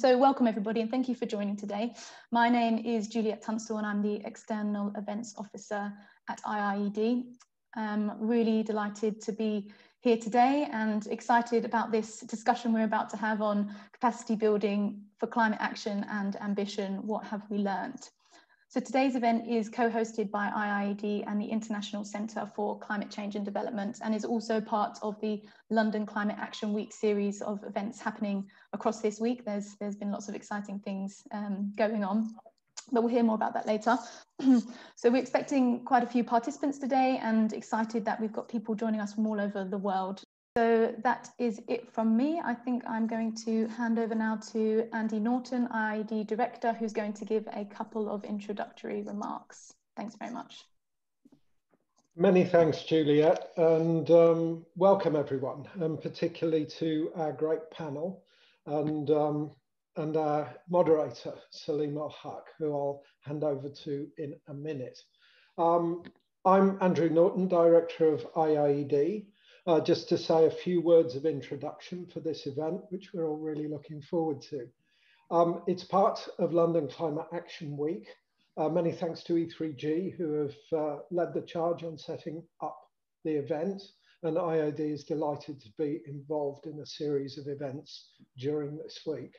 So welcome everybody and thank you for joining today. My name is Juliet Tunstall and I'm the External Events Officer at IIED. I'm um, really delighted to be here today and excited about this discussion we're about to have on capacity building for climate action and ambition. What have we learned? So today's event is co-hosted by IIED and the International Centre for Climate Change and Development and is also part of the London Climate Action Week series of events happening across this week. There's, there's been lots of exciting things um, going on, but we'll hear more about that later. so we're expecting quite a few participants today and excited that we've got people joining us from all over the world so that is it from me. I think I'm going to hand over now to Andy Norton, IIED Director, who's going to give a couple of introductory remarks. Thanks very much. Many thanks, Juliet, and um, welcome everyone, and particularly to our great panel and, um, and our moderator, Saleemul Huq, who I'll hand over to in a minute. Um, I'm Andrew Norton, Director of IIED, uh, just to say a few words of introduction for this event, which we're all really looking forward to. Um, it's part of London Climate Action Week. Uh, many thanks to E3G who have uh, led the charge on setting up the event and IIED is delighted to be involved in a series of events during this week.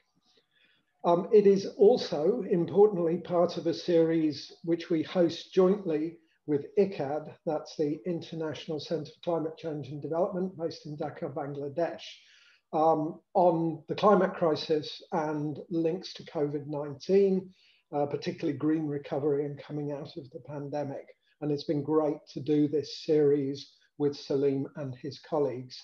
Um, it is also importantly part of a series which we host jointly with ICCCAD, that's the International Centre for Climate Change and Development based in Dhaka, Bangladesh, um, on the climate crisis and links to COVID-19, uh, particularly green recovery and coming out of the pandemic. And it's been great to do this series with Salim and his colleagues.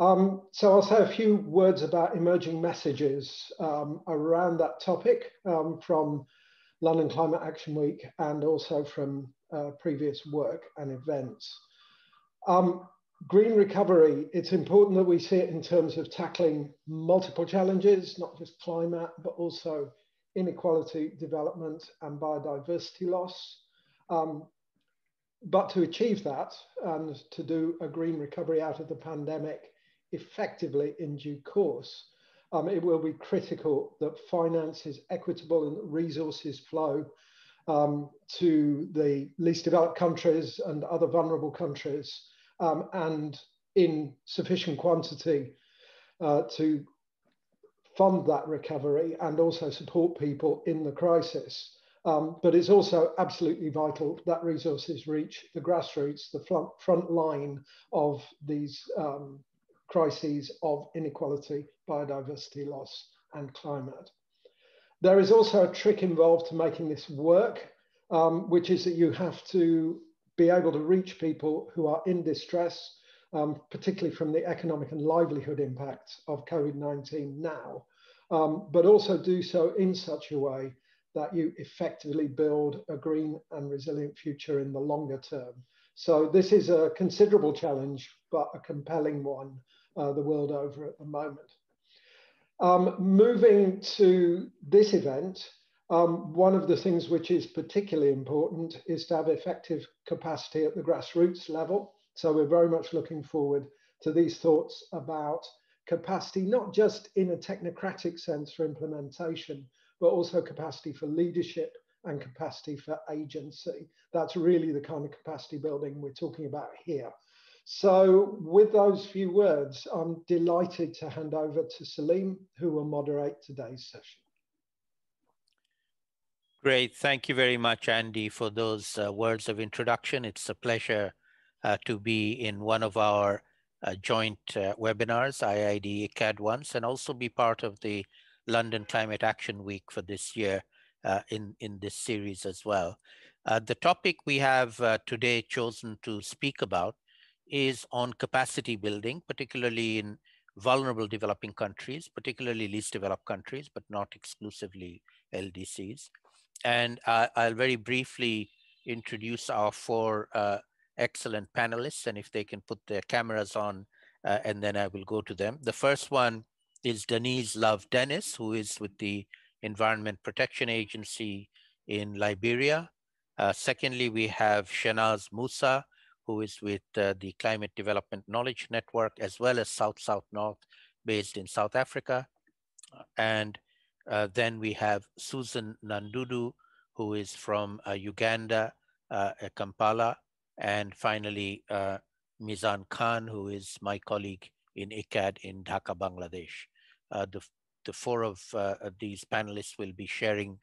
Um, so I'll say a few words about emerging messages um, around that topic um, from London Climate Action Week and also from uh, previous work and events. Um, green recovery, it's important that we see it in terms of tackling multiple challenges, not just climate, but also inequality, development, and biodiversity loss. Um, but to achieve that and to do a green recovery out of the pandemic effectively in due course, um, it will be critical that finance is equitable and resources flow um, to the least developed countries and other vulnerable countries um, and in sufficient quantity uh, to fund that recovery and also support people in the crisis. Um, but it's also absolutely vital that resources reach the grassroots, the front, front line of these um, crises of inequality, biodiversity loss, and climate. There is also a trick involved to making this work, um, which is that you have to be able to reach people who are in distress, um, particularly from the economic and livelihood impacts of COVID-19 now, um, but also do so in such a way that you effectively build a green and resilient future in the longer term. So this is a considerable challenge, but a compelling one uh, the world over at the moment. Um, moving to this event, um, one of the things which is particularly important is to have effective capacity at the grassroots level. So we're very much looking forward to these thoughts about capacity, not just in a technocratic sense for implementation, but also capacity for leadership and capacity for agency. That's really the kind of capacity building we're talking about here. So with those few words, I'm delighted to hand over to Salim, who will moderate today's session. Great. Thank you very much, Andy, for those uh, words of introduction. It's a pleasure uh, to be in one of our uh, joint uh, webinars, IIED ICCCAD once, and also be part of the London Climate Action Week for this year uh, in, in this series as well. Uh, the topic we have today chosen to speak about is on capacity building, particularly in vulnerable developing countries, particularly least developed countries, but not exclusively LDCs. And uh, I'll very briefly introduce our four uh, excellent panelists, and if they can put their cameras on, uh, and then I will go to them. The first one is Danise Love Dennis, who is with the Environment Protection Agency in Liberia. Uh, secondly, we have Shehnaaz Moosa, who is with uh, the Climate Development Knowledge Network, as well as South-South-North based in South Africa. And Uh, then we have Susan Nanduddu, who is from uh, Uganda, uh, Kampala. And finally, uh, Mizan Khan, who is my colleague in ICCCAD in Dhaka, Bangladesh. Uh, the, the four of these panelists will be sharing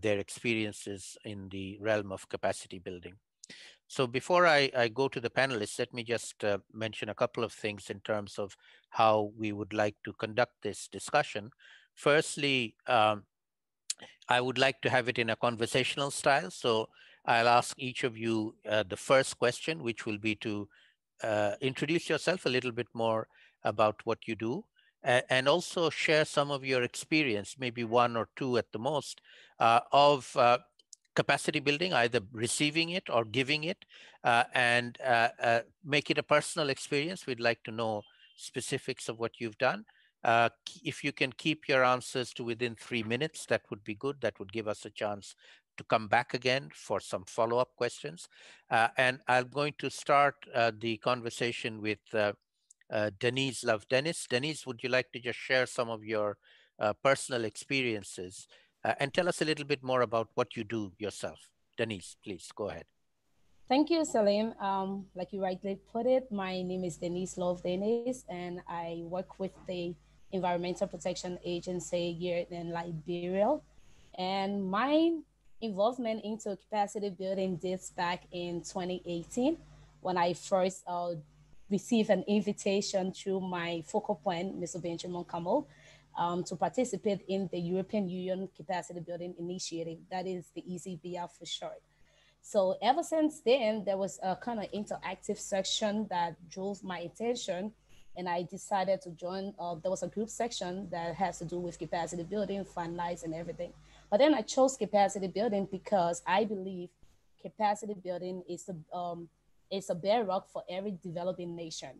their experiences in the realm of capacity building. So before I, I, go to the panelists, let me just uh, mention a couple of things in terms of how we would like to conduct this discussion. Firstly, um, I would like to have it in a conversational style. So I'll ask each of you uh, the first question, which will be to uh, introduce yourself a little bit more about what you do and also share some of your experience, maybe one or two at the most, uh, of uh, capacity building, either receiving it or giving it, uh, and uh, uh, make it a personal experience. We'd like to know specifics of what you've done. Uh, if you can keep your answers to within three minutes, that would be good. That would give us a chance to come back again for some follow-up questions. Uh, and I'm going to start uh, the conversation with Danise Love. Dennis, Danise, would you like to just share some of your personal experiences uh, and tell us a little bit more about what you do yourself. Danise, please go ahead. Thank you, Salim. Um, like you rightly put it, my name is Danise Love Denise, and I work with the Environmental Protection Agency here in Liberia. And my involvement into capacity building dates back in 2018 when I first uh, received an invitation through my focal point, Mr. Benjamin Karmorh, um, to participate in the European Union Capacity Building Initiative. That is the ECBI for short. So ever since then, there was a kind of interactive section that drove my attention and I decided to join, uh, there was a group section that has to do with capacity building, fund and everything. But then I chose capacity building because I believe capacity building is a, um, is a bedrock for every developing nation.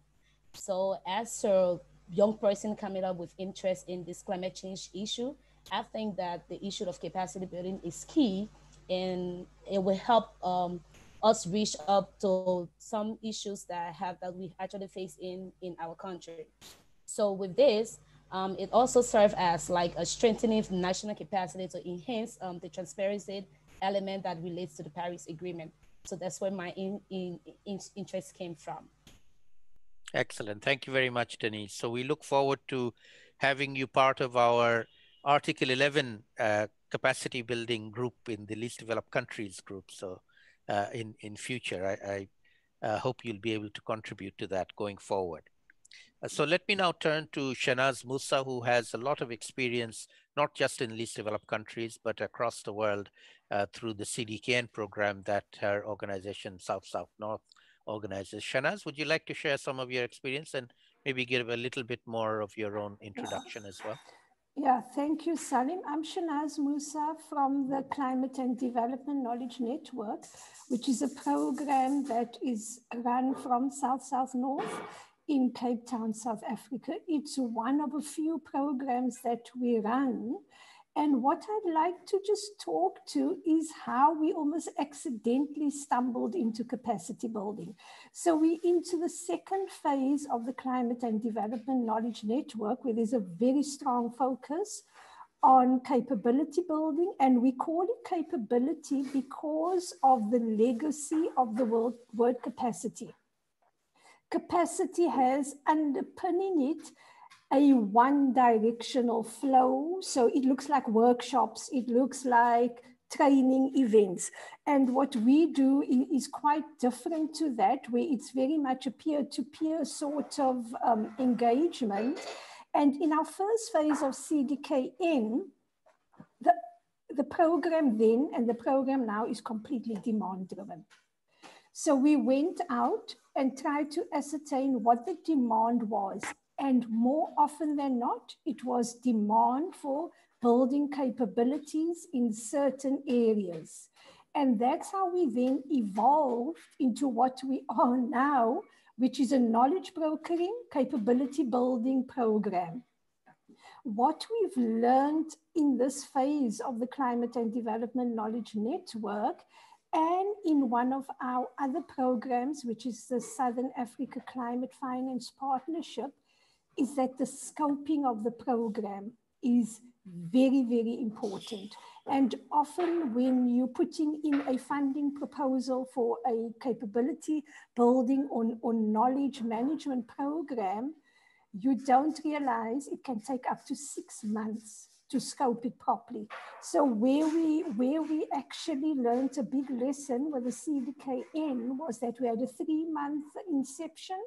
So as a young person coming up with interest in this climate change issue, I think that the issue of capacity building is key and it will help um, us reach up to some issues that have that we actually face in in our country. So with this, um, it also serves as like a strengthening national capacity to enhance um, the transparency element that relates to the Paris Agreement. So that's where my in, in, in interest came from. Excellent. Thank you very much, Danise. So we look forward to having you part of our Article 11 uh, capacity building group in the least developed countries group. So uh, in, in future, I, I uh, hope you'll be able to contribute to that going forward. Uh, so let me now turn to Shehnaaz Moosa, who has a lot of experience, not just in least developed countries, but across the world uh, through the CDKN program that her organization South-South North organizers. Shehnaaz, would you like to share some of your experience and maybe give a little bit more of your own introduction as well? Yeah, thank you, Salim. I'm Shehnaaz Moosa from the Climate and Development Knowledge Network, which is a program that is run from South South North in Cape Town, South Africa. It's one of a few programs that we run and what I'd like to just talk to is how we almost accidentally stumbled into capacity building. So we're into the second phase of the Climate and Development Knowledge Network, where there's a very strong focus on capability building. And we call it capability because of the legacy of the word, word capacity. Capacity has underpinning it a one directional flow. So it looks like workshops, it looks like training events. And what we do is quite different to that, where it's very much a peer to peer sort of um, engagement. And in our first phase of CDKN, the, the program then and the program now is completely demand driven. So we went out and tried to ascertain what the demand was and more often than not, it was demand for building capabilities in certain areas. And that's how we then evolved into what we are now, which is a knowledge brokering capability building program. What we've learned in this phase of the Climate and Development Knowledge Network and in one of our other programs, which is the Southern Africa Climate Finance Partnership, is that the scoping of the program is very, very important. And often when you're putting in a funding proposal for a capability building on, on knowledge management program, you don't realize it can take up to six months to scope it properly. So where we where we actually learned a big lesson with the CDKN was that we had a three month inception,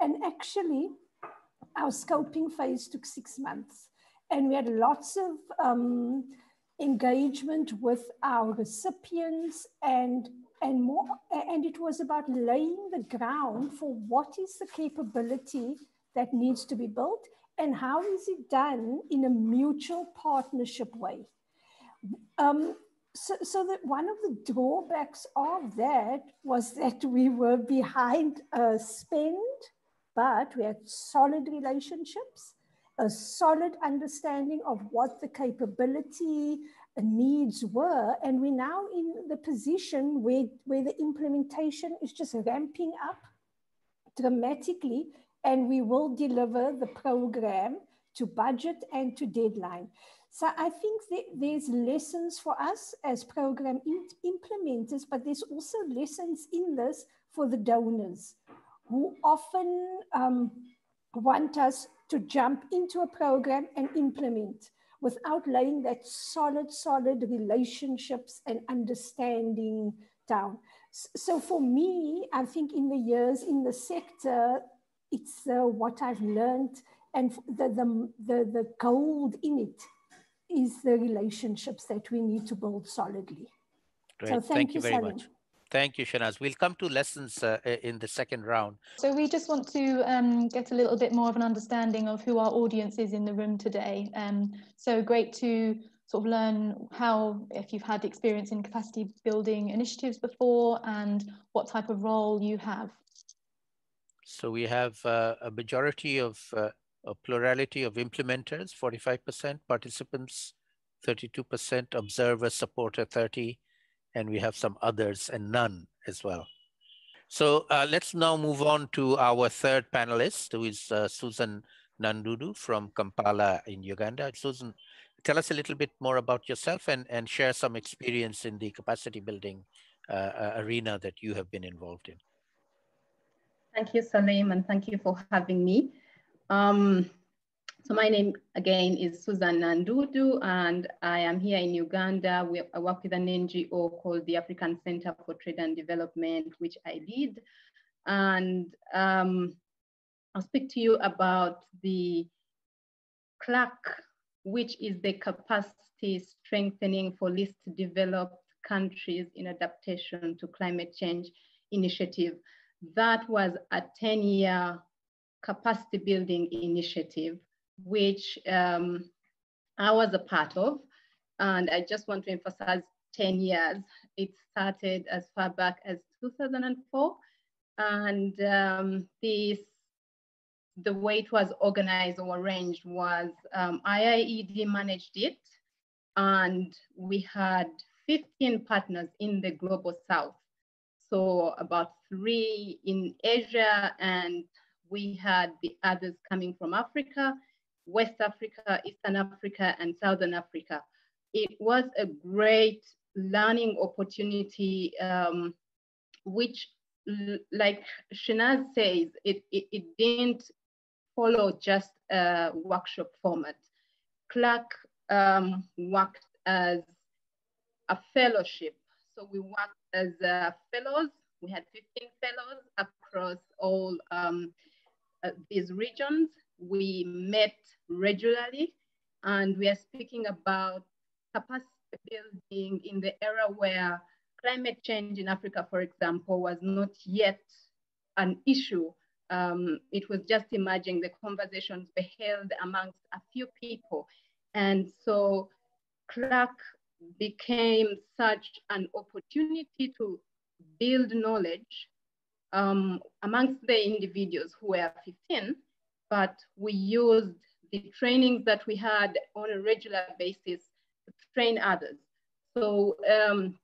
and actually our scoping phase took six months, and we had lots of um, engagement with our recipients and and more and it was about laying the ground for what is the capability that needs to be built and how is it done in a mutual partnership way? Um, so, so that one of the drawbacks of that was that we were behind a spend, but we had solid relationships, a solid understanding of what the capability uh, needs were. And we're now in the position where, where the implementation is just ramping up dramatically and we will deliver the program to budget and to deadline. So I think there's lessons for us as program implementers, but there's also lessons in this for the donors who often um, want us to jump into a program and implement without laying that solid, solid relationships and understanding down. So for me, I think in the years in the sector, it's uh, what I've learned, and the, the, the, the gold in it is the relationships that we need to build solidly. Great. So thank, thank you, you, very Salim. much. Thank you, Shehnaaz. We'll come to lessons uh, in the second round. So we just want to um, get a little bit more of an understanding of who our audience is in the room today. Um, so great to sort of learn how, if you've had experience in capacity building initiatives before and what type of role you have. So we have uh, a majority of uh, a plurality of implementers, 45%, participants, 32%, observers, supporter, 30, and we have some others and none as well. So uh, let's now move on to our third panelist, who is uh, Susan Nanduddu from Kampala in Uganda. Susan, tell us a little bit more about yourself and, and share some experience in the capacity building uh, uh arena that you have been involved in. Thank you, Salim, and thank you for having me. Um, so my name again is Susan Nanduddu, and I am here in Uganda. We, I work with an NGO called the African Center for Trade and Development, which I lead. And um, I'll speak to you about the CLACC, which is the capacity strengthening for least developed countries in adaptation to climate change initiative that was a 10 year capacity building initiative, which um, I was a part of. And I just want to emphasize 10 years. It started as far back as 2004. And um, this, the way it was organized or arranged was um, IIED managed it. And we had 15 partners in the global south. So about three in Asia, and we had the others coming from Africa, West Africa, Eastern Africa, and Southern Africa. It was a great learning opportunity, um, which, like Shehnaaz says, it, it, it, didn't follow just a workshop format. CLACC um, worked as a fellowship. So we worked as uh, fellows. We had 15 fellows across all um, uh, these regions. We met regularly and we are speaking about capacity building in the era where climate change in Africa, for example, was not yet an issue. Um, it was just emerging, the conversations were held amongst a few people. And so CLACC became such an opportunity to build knowledge um, amongst the individuals who were 15, but we used the trainings that we had on a regular basis to train others. So um,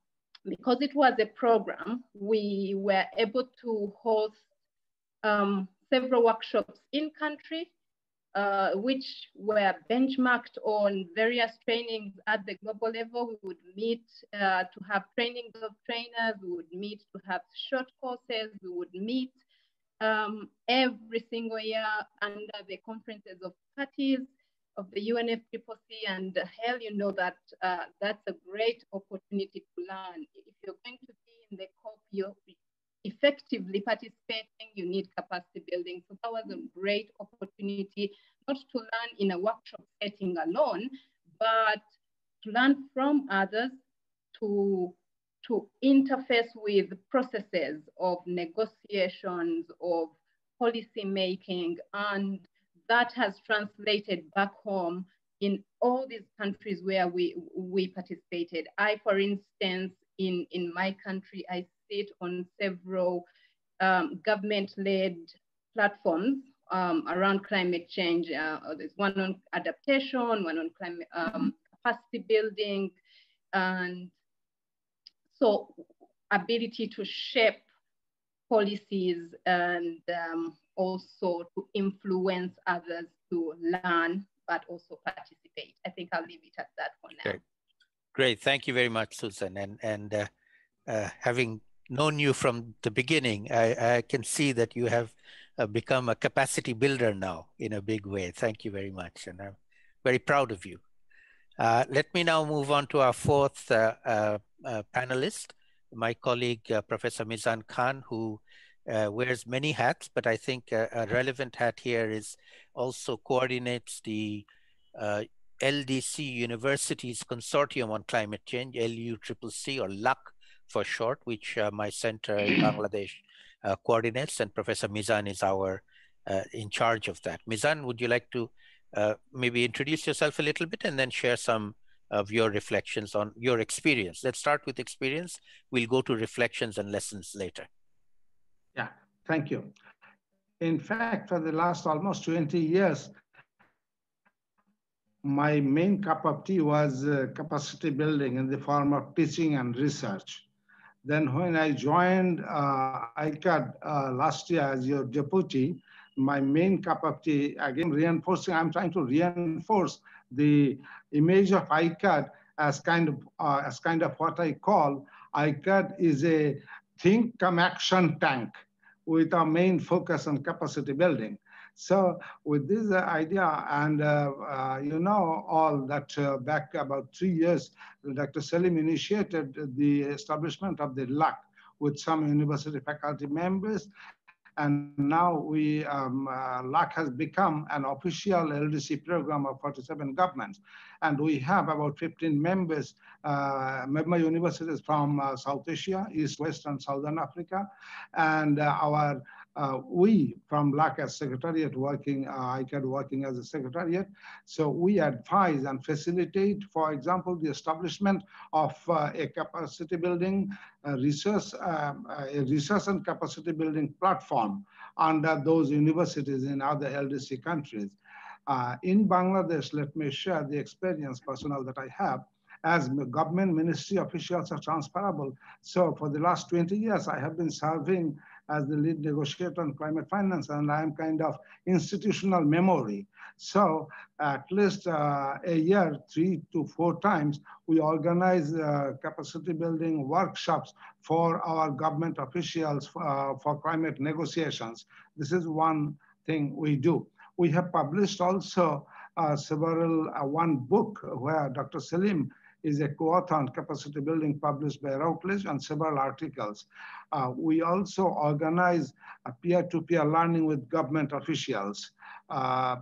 because it was a program, we were able to host um, several workshops in country uh, which were benchmarked on various trainings at the global level. We would meet uh, to have trainings of trainers, we would meet to have short courses, we would meet um, every single year under the conferences of parties of the UNFCCC and hell, you know that uh, that's a great opportunity to learn. If you're going to be in the COP, you're effectively participating, you need capacity building. So that was a great opportunity, not to learn in a workshop setting alone, but to learn from others, to, to interface with processes of negotiations, of policy making, and that has translated back home in all these countries where we, we participated. I, for instance, in, in my country, I sit on several um, government-led platforms um, around climate change. Uh, there's one on adaptation, one on climate um, capacity building, and so ability to shape policies and um, also to influence others to learn, but also participate. I think I'll leave it at that for now. Great, thank you very much, Susan. And and uh, uh, having known you from the beginning, I, I can see that you have uh, become a capacity builder now in a big way. Thank you very much, and I'm very proud of you. Uh, let me now move on to our fourth uh, uh, panelist, my colleague, Professor Mizan Khan, who uh, wears many hats, but I think a, a, relevant hat here is also coordinates the uh, LDC Universities Consortium on Climate Change, LUCCC or LUC for short, which uh, my center in Bangladesh uh, coordinates, and Professor Mizan is our uh, in charge of that. Mizan, would you like to uh, maybe introduce yourself a little bit and then share some of your reflections on your experience? Let's start with experience. We'll go to reflections and lessons later. Yeah, thank you. In fact, for the last almost 20 years, my main cup of tea was uh, capacity building in the form of teaching and research. Then when I joined uh, ICCCAD uh, last year as your deputy, my main tea, again reinforcing, I'm trying to reinforce the image of ICCCAD as kind of, uh, as kind of what I call ICCCAD is a think come action tank with our main focus on capacity building. So with this uh, idea, and uh, uh, you know all that uh, back about three years, Dr. Selim initiated the establishment of the LUC with some university faculty members and now we, um, uh, LUC has become an official LDC program of 47 governments. And we have about 15 members, uh, member universities from uh, South Asia, East, West, and Southern Africa. And uh, our uh, we from LUC as Secretariat working, uh, ICCCAD working as a Secretariat. So we advise and facilitate, for example, the establishment of uh, a capacity building uh, research, um, a research and capacity building platform under those universities in other LDC countries. Uh, in Bangladesh, let me share the experience personal that I have as government ministry officials are transferable. So for the last 20 years, I have been serving as the lead negotiator on climate finance, and I'm kind of institutional memory. So at least uh, a year, three to four times, we organize uh, capacity building workshops for our government officials uh, for climate negotiations. This is one thing we do. We have published also uh, several, uh, one book where Dr. Selim is a co-author on capacity building published by Routledge and several articles. Uh, we also organize peer-to-peer -peer learning with government officials. Uh,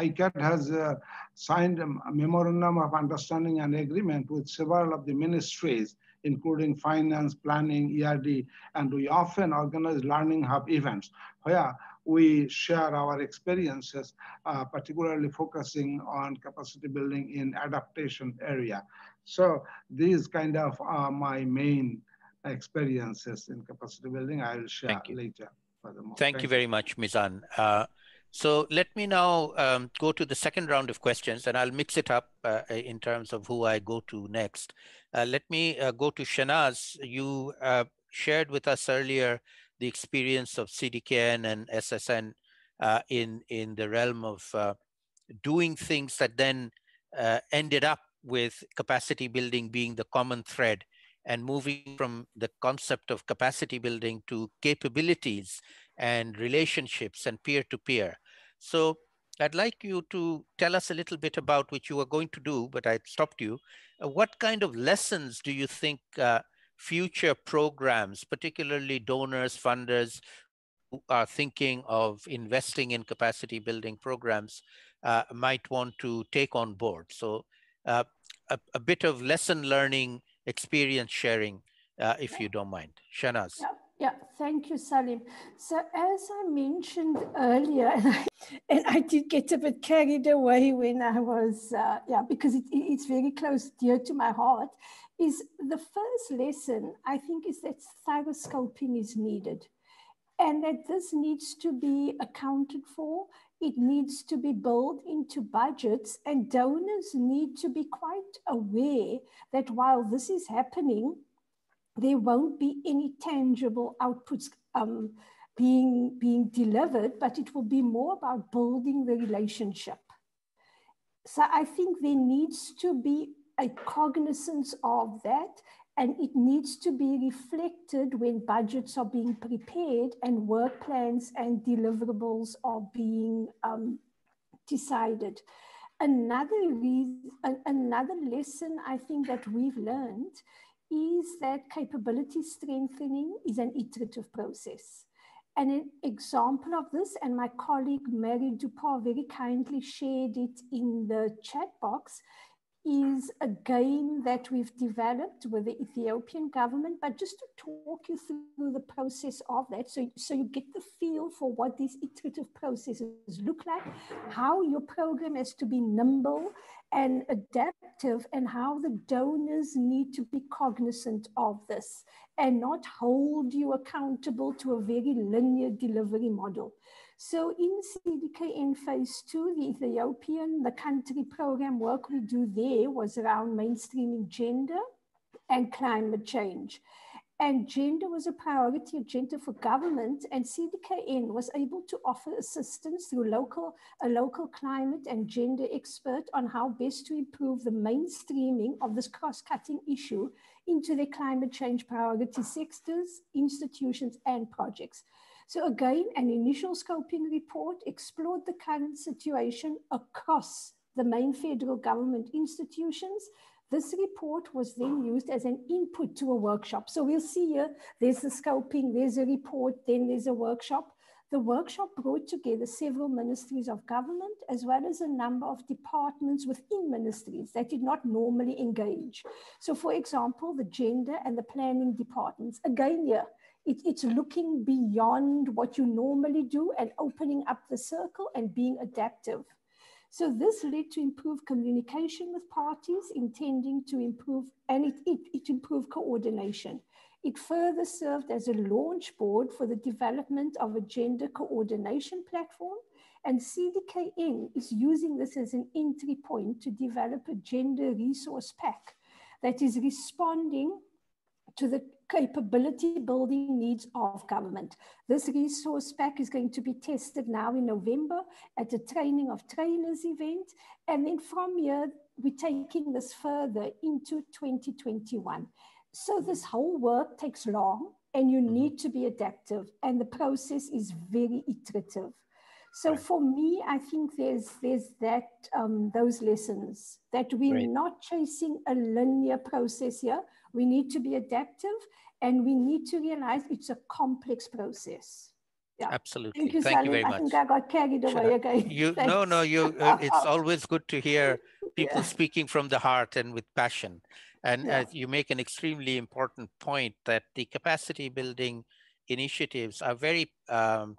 ICCCAD has uh, signed a memorandum of understanding and agreement with several of the ministries, including finance, planning, ERD, and we often organize learning hub events where we share our experiences, uh, particularly focusing on capacity building in adaptation area. So these kind of are my main experiences in capacity building. I'll share later. Furthermore. Thank, Thank you very much, Mizan. Uh, so let me now um, go to the second round of questions and I'll mix it up uh, in terms of who I go to next. Uh, let me uh, go to Shehnaaz. You uh, shared with us earlier the experience of CDKN and SSN uh, in, in the realm of uh, doing things that then uh, ended up with capacity building being the common thread and moving from the concept of capacity building to capabilities and relationships and peer-to-peer. So I'd like you to tell us a little bit about what you were going to do, but I stopped you. Uh, what kind of lessons do you think uh, future programs, particularly donors, funders, who are thinking of investing in capacity building programs uh, might want to take on board. So uh, a, a, bit of lesson learning, experience sharing, uh, if you don't mind. Shehnaaz. Yeah. Thank you, Salim. So as I mentioned earlier, and I, and I did get a bit carried away when I was, uh, yeah, because it, it's very close, dear to my heart, is the first lesson, I think, is that thorough scoping is needed and that this needs to be accounted for. It needs to be built into budgets, and donors need to be quite aware that while this is happening, there won't be any tangible outputs um, being, being delivered, but it will be more about building the relationship. So I think there needs to be a cognizance of that and it needs to be reflected when budgets are being prepared and work plans and deliverables are being um, decided. Another, reason, another lesson I think that we've learned is that capability strengthening is an iterative process. And an example of this, and my colleague Mary Dupont very kindly shared it in the chat box, is a game that we've developed with the Ethiopian government, but just to talk you through the process of that, so, so you get the feel for what these iterative processes look like, how your program has to be nimble and adaptive, and how the donors need to be cognizant of this and not hold you accountable to a very linear delivery model. So in CDKN phase two, the Ethiopian, the country program work we do there was around mainstreaming gender and climate change. And gender was a priority agenda for government, and CDKN was able to offer assistance through local, a local climate and gender expert on how best to improve the mainstreaming of this cross-cutting issue into their climate change priority sectors, institutions, and projects. So again, an initial scoping report explored the current situation across the main federal government institutions. This report was then used as an input to a workshop. So we'll see here, there's the scoping, there's a report, then there's a workshop. The workshop brought together several ministries of government as well as a number of departments within ministries that did not normally engage. So for example, the gender and the planning departments, again here, it, it's looking beyond what you normally do and opening up the circle and being adaptive. So this led to improved communication with parties intending to improve, and it, it, it improved coordination. It further served as a launch board for the development of a gender coordination platform, and CDKN is using this as an entry point to develop a gender resource pack that is responding to the capability building needs of government. This resource pack is going to be tested now in November at a training of trainers event. And then from here, we're taking this further into 2021. So this whole work takes long and you need to be adaptive and the process is very iterative. So right. for me, I think there's there's that um, those lessons that we're right. not chasing a linear process here. We need to be adaptive and we need to realize it's a complex process. Yeah. Absolutely. Thank you, Thank you very I much. I think I got carried away again. You, no, no, you, uh, it's always good to hear people yeah. speaking from the heart and with passion. And yeah. uh, you make an extremely important point that the capacity building initiatives are very um,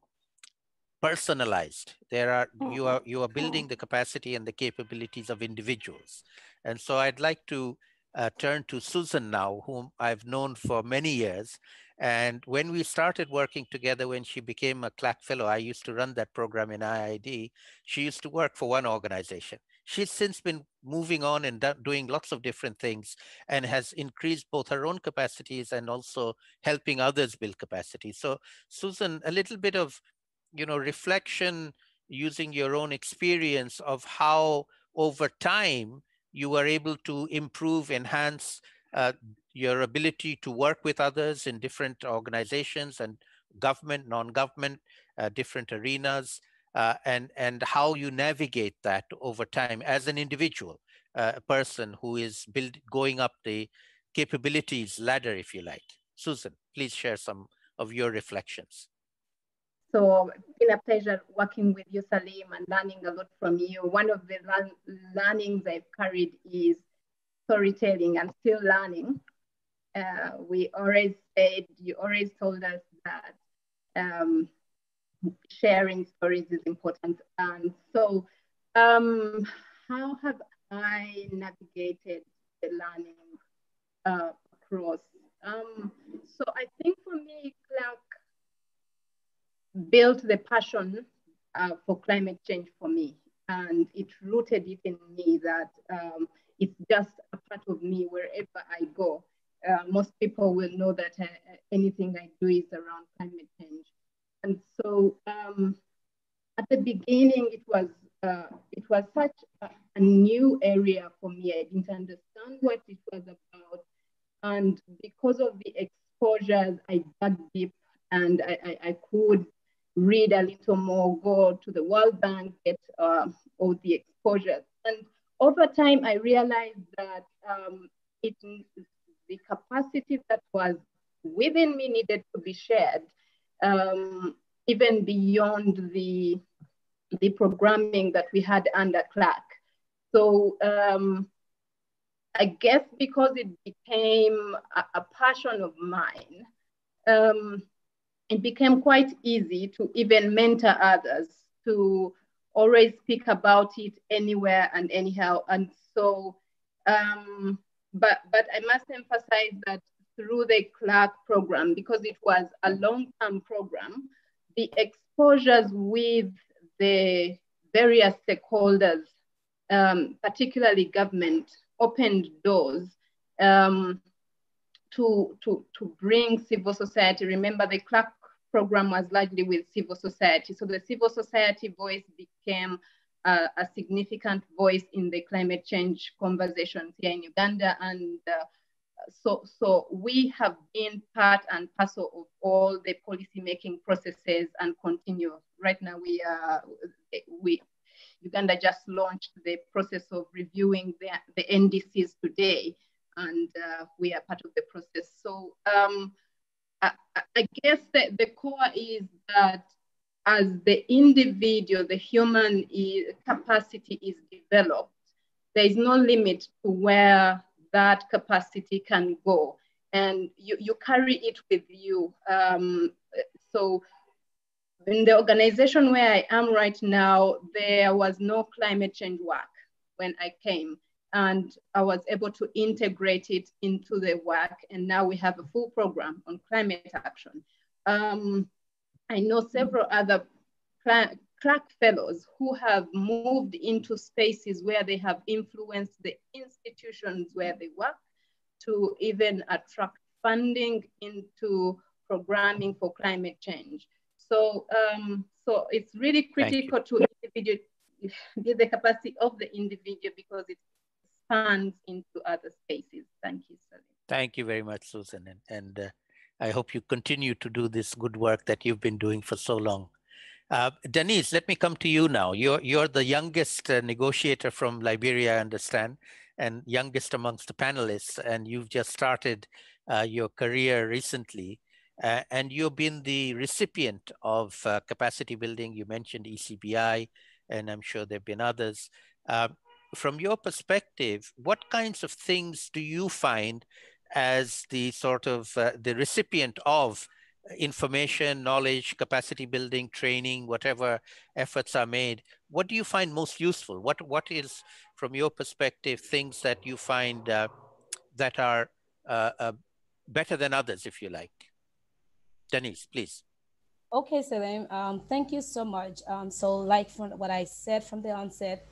personalized. There are, you are, you are building the capacity and the capabilities of individuals. And so I'd like to uh, turn to Susan now, whom I've known for many years. And when we started working together, when she became a CLACC fellow, I used to run that program in IIED. She used to work for one organization. She's since been moving on and doing lots of different things and has increased both her own capacities and also helping others build capacity. So Susan, a little bit of you know, reflection using your own experience of how over time you were able to improve, enhance uh, your ability to work with others in different organizations and government, non-government, uh, different arenas, uh, and, and how you navigate that over time as an individual, uh, a person who is build, going up the capabilities ladder, if you like. Susan, please share some of your reflections. So it's been a pleasure working with you, Salim, and learning a lot from you. One of the learnings I've carried is storytelling and still learning. Uh, we always said, you always told us that um, sharing stories is important. And so um, how have I navigated the learning uh, across? Um, so I think for me, CLACC built the passion uh, for climate change for me. And it rooted it in me that um, it's just a part of me wherever I go. Uh, most people will know that uh, anything I do is around climate change. And so um, at the beginning, it was uh, it was such a, a, new area for me. I didn't understand what it was about. And because of the exposures, I dug deep and I, I, I could read a little more, go to the World Bank, get uh, all the exposures. And over time, I realized that um, it, the capacity that was within me needed to be shared, um, even beyond the, the programming that we had under CLACC. So um, I guess because it became a, a passion of mine, um, it became quite easy to even mentor others to always speak about it anywhere and anyhow. And so, um, but, but I must emphasize that through the CLACC program, because it was a long-term program, the exposures with the various stakeholders, um, particularly government, opened doors um, to, to, to bring civil society. Remember, the CLACC program was largely with civil society. So the civil society voice became uh, a significant voice in the climate change conversations here in Uganda. And uh, so, so we have been part and parcel of all the policy making processes and continue. Right now, we are, we, Uganda just launched the process of reviewing the, the NDCs today, and uh, we are part of the process. So um, I, I guess that the core is that as the individual, the human is, capacity is developed, there is no limit to where that capacity can go. And you, you carry it with you. Um, so in the organization where I am right now, there was no climate change work when I came and I was able to integrate it into the work. And now we have a full program on climate action. Um, I know several other CLACC fellows who have moved into spaces where they have influenced the institutions where they work to even attract funding into programming for climate change. So, um, so it's really critical to individual, the capacity of the individual because it expands into other spaces. Thank you, Salim. Thank you very much, Susan. And, and uh, I hope you continue to do this good work that you've been doing for so long. Uh, Danise, let me come to you now. You're, you're the youngest uh, negotiator from Liberia, I understand, and youngest amongst the panelists, and you've just started uh, your career recently. Uh, and you've been the recipient of uh, capacity building. You mentioned ECBI, and I'm sure there have been others. From your perspective, what kinds of things do you find as the sort of uh, the recipient of information, knowledge, capacity building, training, whatever efforts are made? What do you find most useful? What what is, from your perspective, things that you find uh, that are uh, uh better than others, if you like? Danise, please. Okay, Salim. Um, thank you so much. Um, so, like from what I said from the onset,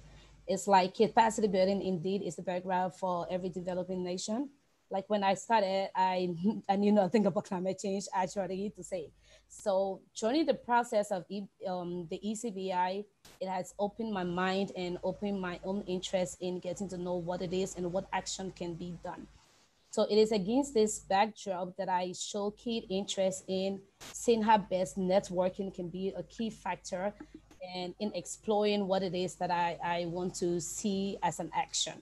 it's like capacity building indeed is the background for every developing nation. like when I started, I, I knew nothing about climate change actually to say. So joining the process of um, the ECBI, it has opened my mind and opened my own interest in getting to know what it is and what action can be done. So it is against this backdrop that I show key interest in seeing how best networking can be a key factor and in exploring what it is that I, I want to see as an action.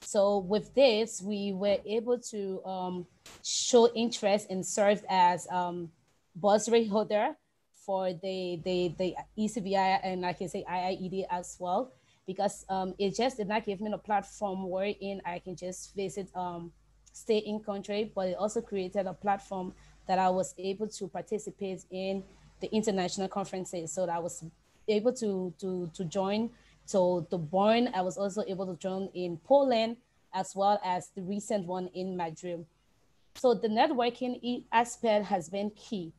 So with this, we were able to um, show interest and serve as um, bursary holder for the, the, the ECBI and I can say IIED as well, because um, it just did not give me a platform wherein I can just visit, um, stay in country, but it also created a platform that I was able to participate in the international conferences. So that I was able to, to, to join so the Bonn, I was also able to join in Poland as well as the recent one in Madrid. So the networking aspect has been key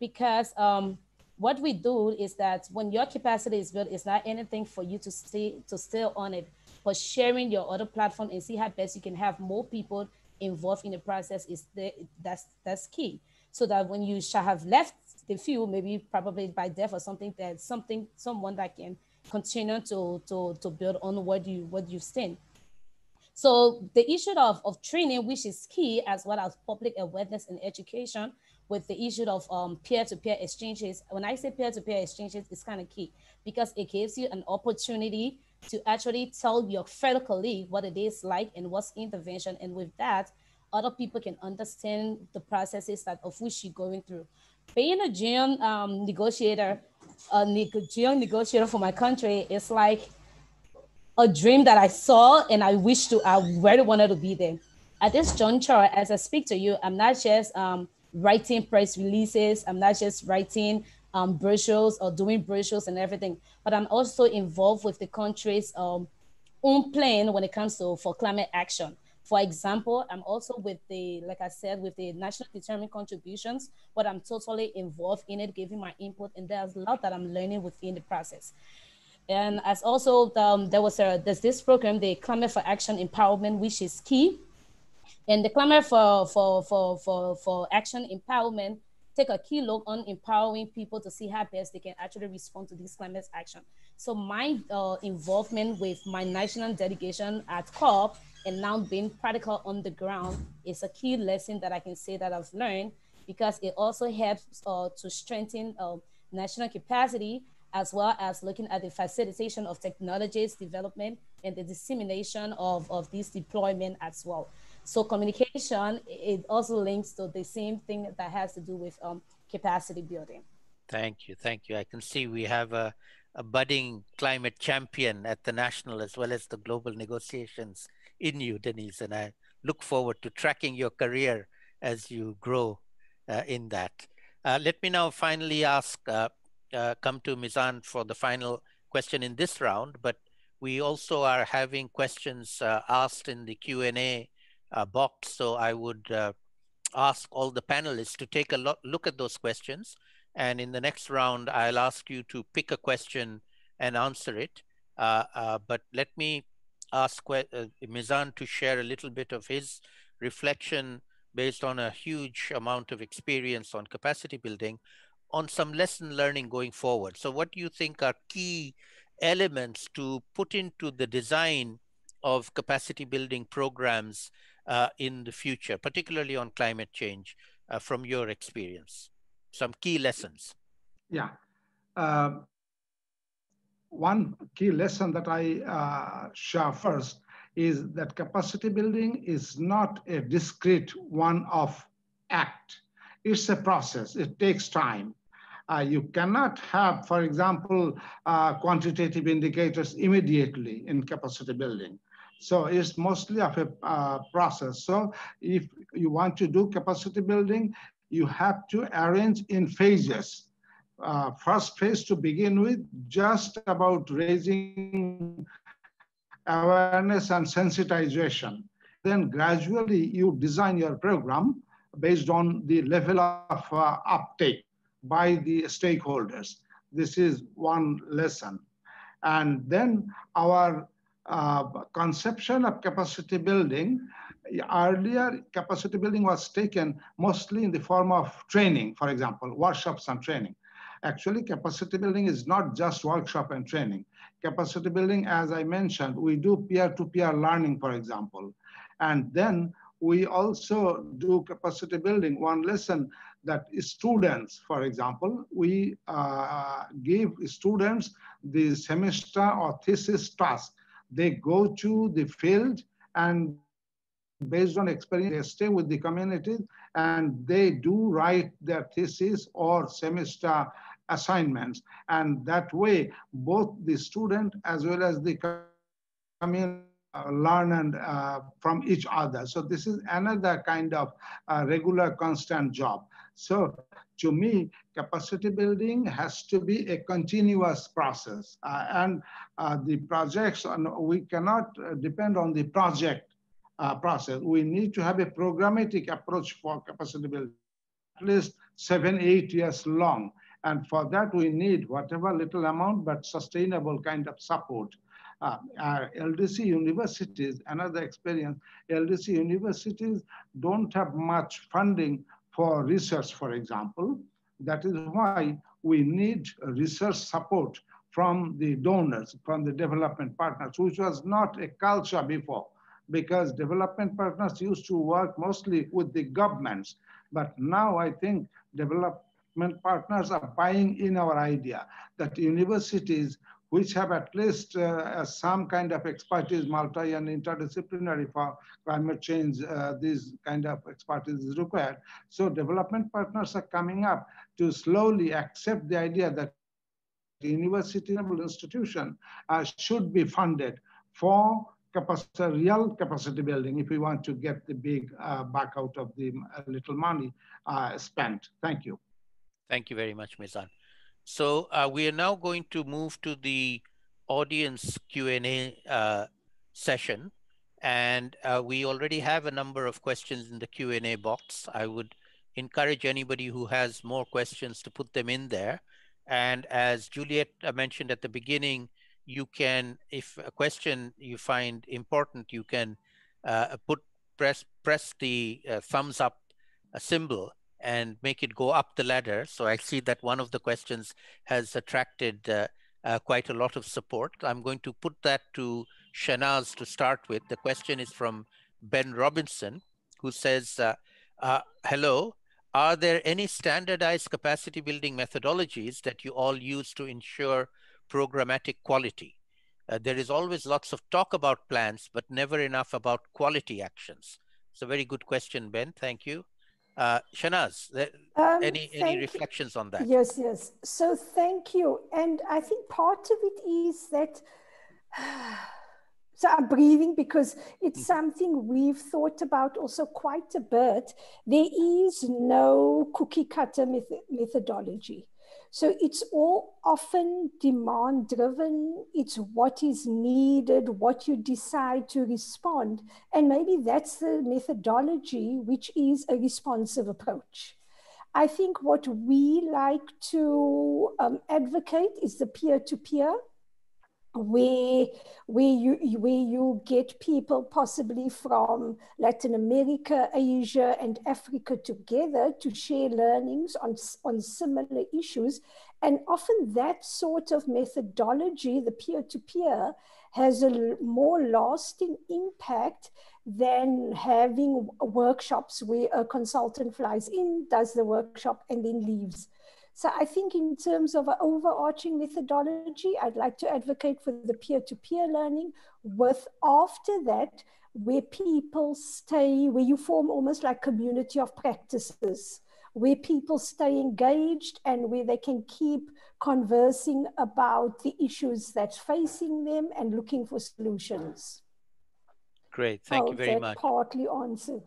because um, what we do is that when your capacity is built, it's not anything for you to stay to stay on it, but sharing your other platform and see how best you can have more people involved in the process is the, that's that's key. So that when you shall have left the field, maybe probably by death or something, that something someone that can continue to to to build on what you what you've seen. So the issue of, of training, which is key, as well as public awareness and education, with the issue of um, peer-to-peer exchanges. When I say peer-to-peer exchanges, it's kind of key because it gives you an opportunity to actually tell your fellow colleague what it is like and what's intervention. And with that, other people can understand the processes that of which you're going through. Being a GM um, negotiator, a GM negotiator for my country is like a dream that I saw and I wish to, I really wanted to be there. At this juncture, as I speak to you, I'm not just um, writing press releases. I'm not just writing um, brochures or doing brochures and everything, but I'm also involved with the country's um, own plan when it comes to for climate action. For example, I'm also with the, like I said, with the national determined contributions, but I'm totally involved in it, giving my input, and there's a lot that I'm learning within the process. And as also um, there was a there's this program, the Climate for Action Empowerment, which is key and the clamor for, for, for, for, for action empowerment take a key look on empowering people to see how best they can actually respond to this climate action. So my uh, involvement with my national delegation at COP and now being practical on the ground is a key lesson that I can say that I've learned because it also helps uh, to strengthen uh, national capacity as well as looking at the facilitation of technologies development and the dissemination of, of this deployment as well. So communication, it also links to the same thing that has to do with um, capacity building. Thank you, thank you. I can see we have a, a budding climate champion at the national as well as the global negotiations in you, Danise, and I look forward to tracking your career as you grow uh, in that. Uh, let me now finally ask, uh, uh come to Mizan for the final question in this round, but we also are having questions uh, asked in the Q&A uh, box. So I would ask all the panelists to take a lo look at those questions. And in the next round, I'll ask you to pick a question and answer it. But let me ask uh, Mizan to share a little bit of his reflection based on a huge amount of experience on capacity building on some lesson learning going forward. So what do you think are key elements to put into the design of capacity building programs uh, in the future, particularly on climate change, uh, from your experience? Some key lessons. Yeah. Uh, one key lesson that I uh, share first is that capacity building is not a discrete one-off act. It's a process. It takes time. Uh, you cannot have, for example, uh, quantitative indicators immediately in capacity building. So it's mostly of a uh, process. So if you want to do capacity building, you have to arrange in phases. Uh, first phase to begin with, just about raising awareness and sensitization. Then gradually you design your program based on the level of uh, uptake by the stakeholders. This is one lesson. And then our uh, conception of capacity building, earlier capacity building was taken mostly in the form of training, for example, workshops and training. Actually, capacity building is not just workshop and training. Capacity building, as I mentioned, we do peer-to-peer -peer learning, for example. And then we also do capacity building. One lesson that students, for example, we uh, give students the semester or thesis task. They go to the field and based on experience, they stay with the community and they do write their thesis or semester assignments. And that way, both the student as well as the community uh, learn and uh, from each other. So this is another kind of uh, regular constant job. So to me, capacity building has to be a continuous process. Uh, and uh, the projects, we cannot depend on the project uh, process. We need to have a programmatic approach for capacity building, at least seven, eight years long. And for that, we need whatever little amount, but sustainable kind of support. Uh, uh, LDC universities, another experience, LDC universities don't have much funding for research, for example. That is why we need research support from the donors, from the development partners, which was not a culture before because development partners used to work mostly with the governments. But now I think development partners are buying in our idea that universities which have at least uh, some kind of expertise, multi and interdisciplinary for climate change, uh, this kind of expertise is required. So development partners are coming up to slowly accept the idea that the university level institution uh, should be funded for capacity, real capacity building if we want to get the big uh, back out of the uh, little money uh, spent. Thank you. Thank you very much, Mizan. So uh, we are now going to move to the audience Q&A uh, session. And uh, we already have a number of questions in the Q&A box. I would encourage anybody who has more questions to put them in there. And as Juliet mentioned at the beginning, you can, if a question you find important, you can uh, put press press the uh, thumbs up uh, symbol and make it go up the ladder. So I see that one of the questions has attracted uh, uh, quite a lot of support. I'm going to put that to Shehnaaz to start with. The question is from Ben Robinson, who says, uh, hello, are there any standardized capacity building methodologies that you all use to ensure programmatic quality. Uh, there is always lots of talk about plans, but never enough about quality actions. It's a very good question, Ben. Thank you. Uh, Shehnaaz, um, any, any reflections you. on that? Yes, yes. So thank you. And I think part of it is that, so I'm breathing because it's mm-hmm. something we've thought about also quite a bit. There is no cookie cutter methodology. So it's all often demand driven. It's what is needed, what you decide to respond. And maybe that's the methodology, which is a responsive approach. I think what we like to um, advocate is the peer to peer where where you where you get people possibly from Latin America, Asia, and Africa together to share learnings on on similar issues, and often that sort of methodology, the peer to peer, has a more lasting impact than having workshops where a consultant flies in, does the workshop, and then leaves. So I think in terms of an overarching methodology, I'd like to advocate for the peer-to-peer learning with after that, where people stay, where you form almost like community of practices, where people stay engaged and where they can keep conversing about the issues that's facing them and looking for solutions. Great, thank you very much. Partly answered.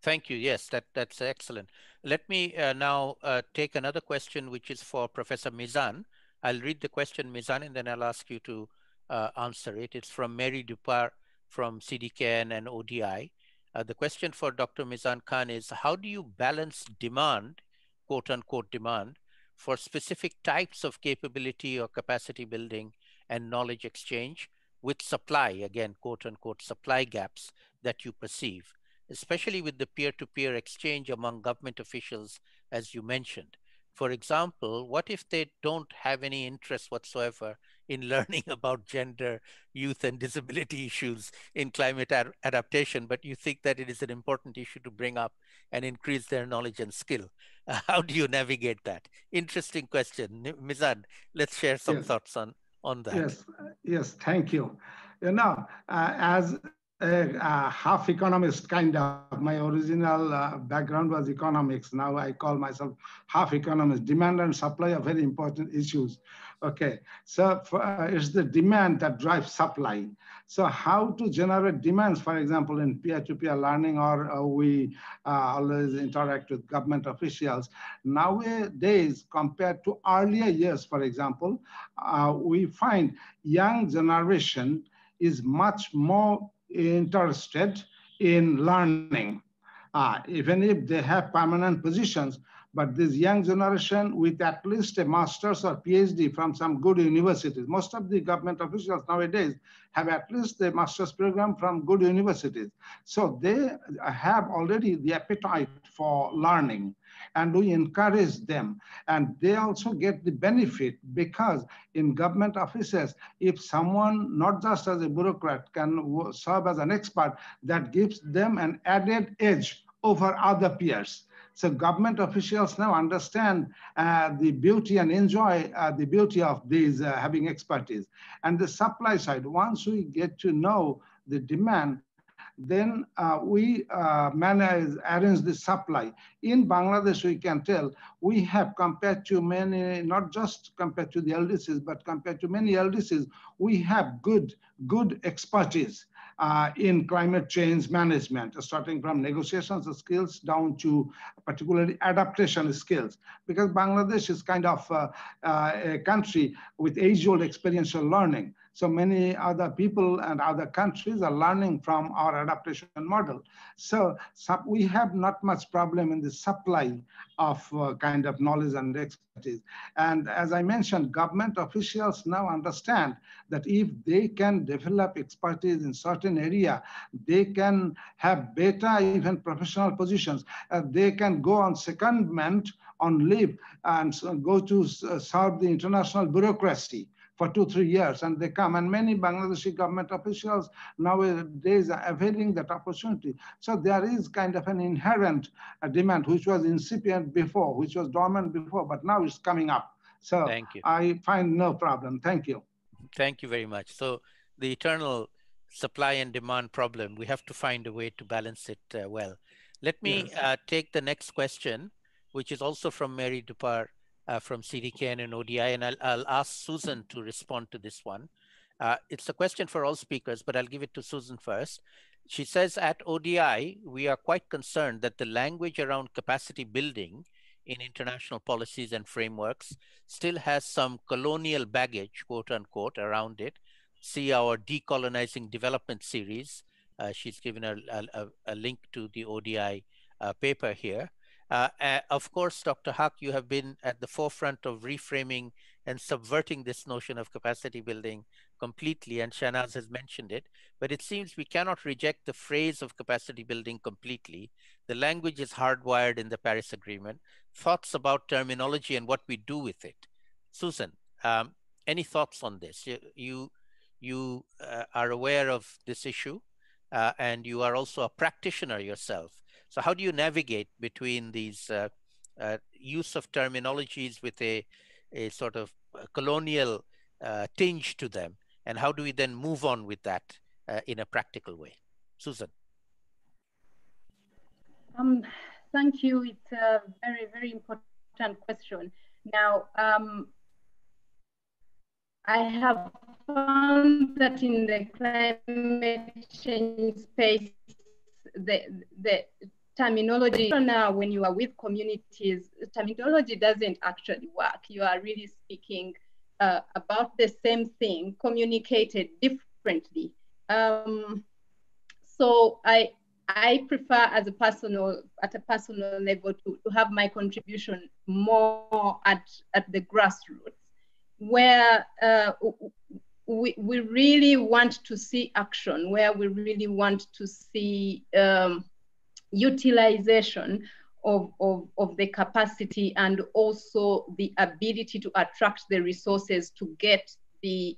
Thank you. Yes, that, that's excellent. Let me uh, now uh, take another question, which is for Professor Mizan. I'll read the question, Mizan, and then I'll ask you to uh, answer it. It's from Mairi Dupar from CDKN and ODI. Uh, the question for Dr. Mizan Khan is, how do you balance demand, quote unquote demand, for specific types of capability or capacity building and knowledge exchange with supply, again, quote unquote, supply gaps that you perceive, especially with the peer-to-peer -peer exchange among government officials, as you mentioned. For example, what if they don't have any interest whatsoever in learning about gender, youth, and disability issues in climate ad adaptation, but you think that it is an important issue to bring up and increase their knowledge and skill? Uh, how do you navigate that? Interesting question. Mizan, let's share some yes. thoughts on, on that. Yes, yes, thank you. You know, uh, as a, half economist kind of my original uh, background was economics. Now i call myself half economist. Demand and supply are very important issues. Okay so for, uh, it's the demand that drives supply. So how to generate demands for example in peer-to-peer learning or uh, we uh, always interact with government officials. Nowadays compared to earlier years for example uh, we find young generation is much more interested in learning, uh, even if they have permanent positions. But this young generation with at least a master's or PhD from some good universities, most of the government officials nowadays have at least a master's program from good universities. So they have already the appetite for learning and we encourage them. And they also get the benefit because in government offices, if someone, not just as a bureaucrat, can serve as an expert, that gives them an added edge over other peers. So government officials now understand uh, the beauty and enjoy uh, the beauty of these uh, having expertise. And the supply side, once we get to know the demand, then uh, we uh, manage, arrange the supply. In Bangladesh, we can tell we have compared to many, not just compared to the LDCs, but compared to many LDCs, we have good, good expertise. Uh, in climate change management, starting from negotiations skills down to particularly adaptation skills. Because Bangladesh is kind of uh, uh, a country with age-old experiential learning. So many other people and other countries are learning from our adaptation model. So, we have not much problem in the supply of uh, kind of knowledge and expertise. And as I mentioned, government officials now understand that if they can develop expertise in certain area, they can have better even professional positions. Uh, they can go on secondment on leave and go to uh, serve the international bureaucracy for two, three years, and they come. And many Bangladeshi government officials nowadays are availing that opportunity. So there is kind of an inherent uh, demand, which was incipient before, which was dormant before, but now it's coming up. So Thank you. I find no problem. Thank you. Thank you very much. So the eternal supply and demand problem, we have to find a way to balance it uh, well. Let me yes. uh, take the next question, which is also from Mairi Dupar uh, from CDKN and ODI, and I'll, I'll, ask Susan to respond to this one. Uh, it's a question for all speakers, but I'll give it to Susan first. She says at ODI, we are quite concerned that the language around capacity building in international policies and frameworks still has some colonial baggage, quote unquote, around it. See our decolonizing development series. Uh, she's given a, a, a, link to the ODI uh, paper here. Uh, uh, of course, Dr. Huq, you have been at the forefront of reframing and subverting this notion of capacity building completely, and Shehnaaz has mentioned it, but it seems we cannot reject the phrase of capacity building completely. The language is hardwired in the Paris Agreement. Thoughts about terminology and what we do with it. Susan, um, any thoughts on this? You, you, you uh, are aware of this issue, uh, and you are also a practitioner yourself. So how do you navigate between these uh, uh, use of terminologies with a, a sort of colonial uh, tinge to them? And how do we then move on with that uh, in a practical way? Susan. Um, thank you. It's a very, very important question. Now, um, I have found that in the climate change space, the, the terminology. Now when you are with communities terminology doesn't actually work. You are really speaking uh, about the same thing communicated differently. Um, so i i prefer as a personal at a personal level to, to have my contribution more at at the grassroots where uh, we, we really want to see action, where we really want to see um, utilization of, of, of the capacity and also the ability to attract the resources to get the,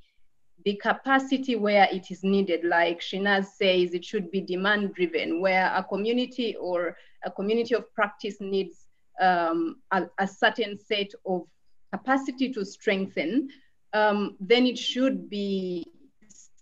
the capacity where it is needed. Like Shehnaaz says, it should be demand driven, where a community or a community of practice needs um, a, a, certain set of capacity to strengthen, um, then it should be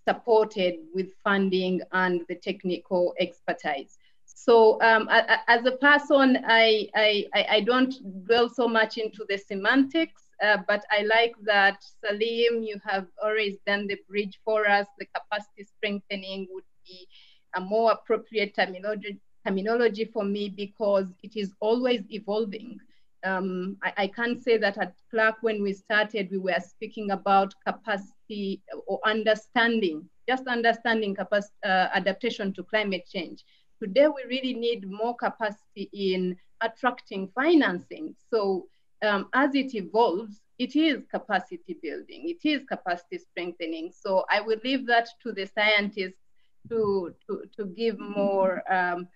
supported with funding and the technical expertise. So um, as a person, I, I, I don't dwell so much into the semantics, uh, but I like that Saleem, you have always done the bridge for us. The capacity strengthening would be a more appropriate terminology, terminology for me because it is always evolving. Um, I, I can't say that at CLACC, when we started, we were speaking about capacity or understanding, just understanding capacity, uh, adaptation to climate change. Today, we really need more capacity in attracting financing. So um, as it evolves, it is capacity building, it is capacity strengthening. So I will leave that to the scientists to, to, to give more um,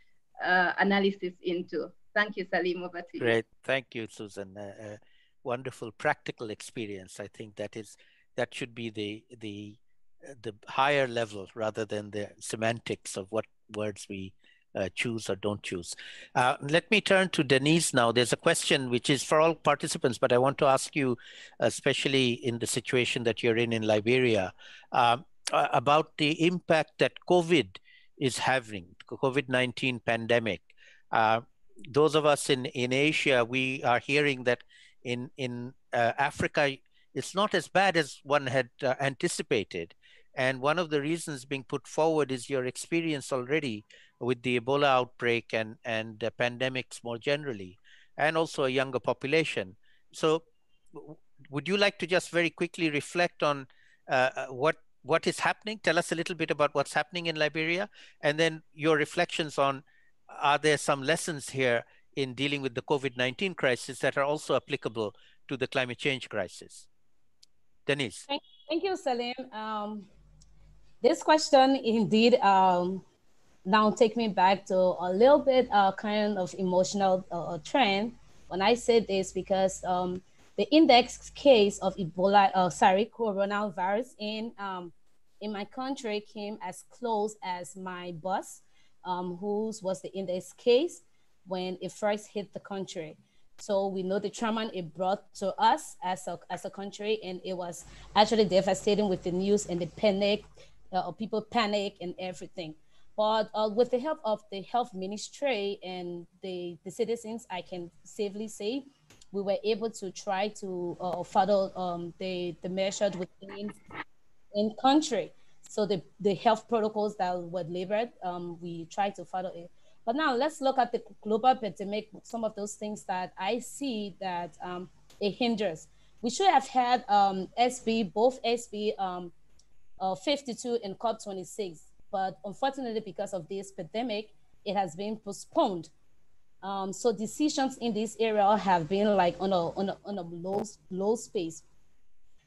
uh, analysis into. Thank you, Saleem, over to you. Great, thank you, Susan. Uh, uh, wonderful practical experience. I think that is that should be the the the higher level rather than the semantics of what words we uh, choose or don't choose. Uh, let me turn to Danise now. There's a question which is for all participants, but I want to ask you, especially in the situation that you're in in Liberia, um, about the impact that COVID is having, COVID-19 pandemic. Uh, those of us in, in Asia, we are hearing that in, in uh, Africa, it's not as bad as one had uh, anticipated. And one of the reasons being put forward is your experience already with the Ebola outbreak and, and pandemics more generally, and also a younger population. So would you like to just very quickly reflect on uh, uh, what what is happening? Tell us a little bit about what's happening in Liberia, and then your reflections on are there some lessons here in dealing with the COVID-19 crisis that are also applicable to the climate change crisis? Danise. Thank, thank you, Saleem. Um, this question indeed um, now take me back to a little bit uh, kind of emotional uh, trend when I say this because um, the index case of Ebola, uh, sorry, coronavirus in um, in my country came as close as my boss, um, whose was the index case when it first hit the country. So we know the trauma it brought to us as a, as a country, and it was actually devastating with the news and the panic, uh, people panic and everything. But uh, with the help of the health ministry and the, the citizens, I can safely say we were able to try to uh, follow um, the, the measures within in country. So the, the health protocols that were delivered, um, we tried to follow it. But now let's look at the global pandemic, some of those things that I see that um, it hinders. We should have had um, SB, both SB um, uh, 52 and COP26 but unfortunately, because of this pandemic, it has been postponed. Um, so decisions in this area have been like on a, on a, on a low, low space.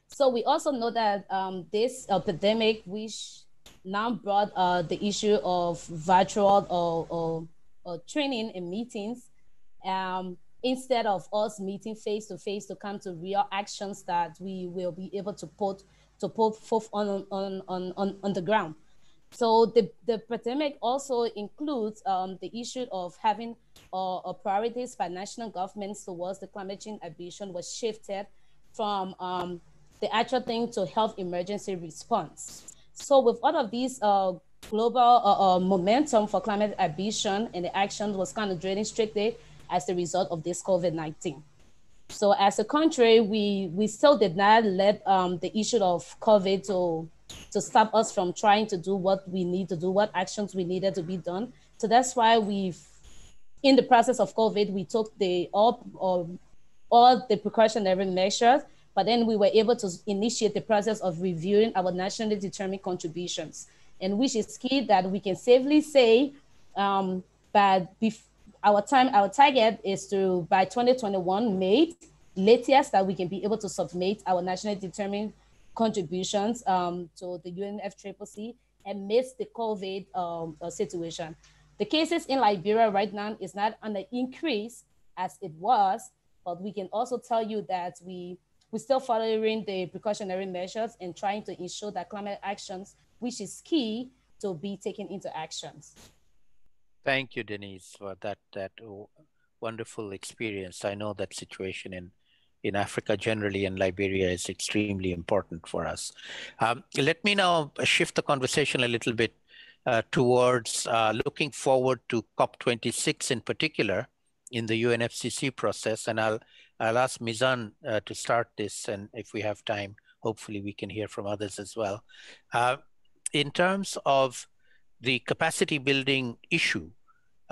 So we also know that um, this uh, pandemic, which now brought uh, the issue of virtual or, or, or training and meetings, um, instead of us meeting face to face to come to real actions that we will be able to put to put forth on on on on, on the ground. So the, the pandemic also includes um, the issue of having uh, priorities by national governments towards the climate change ambition was shifted from um, the actual thing to health emergency response. So with all of these uh, global uh, uh momentum for climate ambition and the action was kind of draining strictly as a result of this COVID-19. So as a country, we, we still did not let um, the issue of COVID to to stop us from trying to do what we need to do, what actions we needed to be done. So that's why we've, in the process of COVID, we took the all, all, all the precautionary measures, but then we were able to initiate the process of reviewing our nationally determined contributions, and which is key that we can safely say, um, but our time, our target is to by 2021 May latest that we can be able to submit our nationally determined contributions um, to the UNFCCC amidst the COVID um, uh, situation. The cases in Liberia right now is not on the increase as it was, but we can also tell you that we we're still following the precautionary measures and trying to ensure that climate actions, which is key, to be taken into actions. Thank you, Danise, for that that wonderful experience. I know that situation in in Africa generally and Liberia is extremely important for us. Um, let me now shift the conversation a little bit uh, towards uh, looking forward to COP26 in particular in the UNFCCC process. And I'll, I'll ask Mizan uh, to start this. And if we have time, hopefully we can hear from others as well. Uh, in terms of the capacity building issue,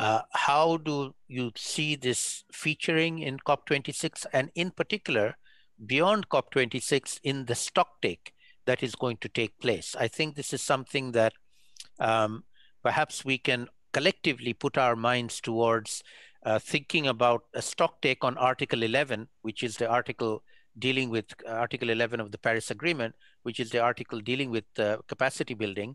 uh, how do you see this featuring in COP26 and in particular beyond COP26 in the stock take that is going to take place? I think this is something that um, perhaps we can collectively put our minds towards uh, thinking about a stock take on Article 11, which is the article dealing with uh, Article 11 of the Paris Agreement, which is the article dealing with uh, capacity building,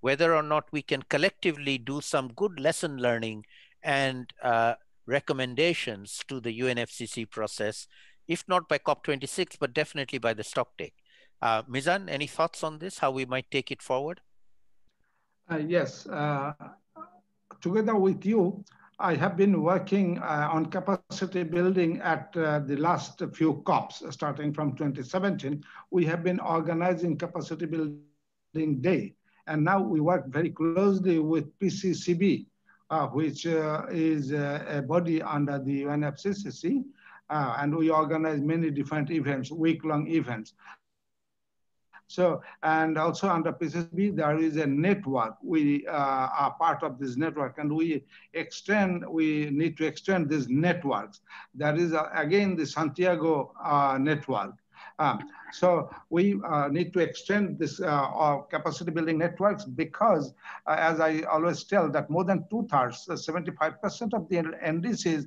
whether or not we can collectively do some good lesson learning and uh, recommendations to the UNFCCC process, if not by COP26, but definitely by the stock take. Uh, Mizan, any thoughts on this, how we might take it forward? Uh, yes, uh, together with you, I have been working uh, on capacity building at uh, the last few COPs, starting from 2017. We have been organizing capacity building day. And now we work very closely with PCCB, uh, which uh, is a body under the UNFCCC. and we organize many different events, week-long events. So, and also under PCCB, there is a network. We uh, are part of this network and we extend, we need to extend these networks. There is, a, again, the Santiago uh, network. Um, so we uh, need to extend this uh, capacity building networks because, uh, as I always tell, that more than two thirds, 75% uh, of the NDCs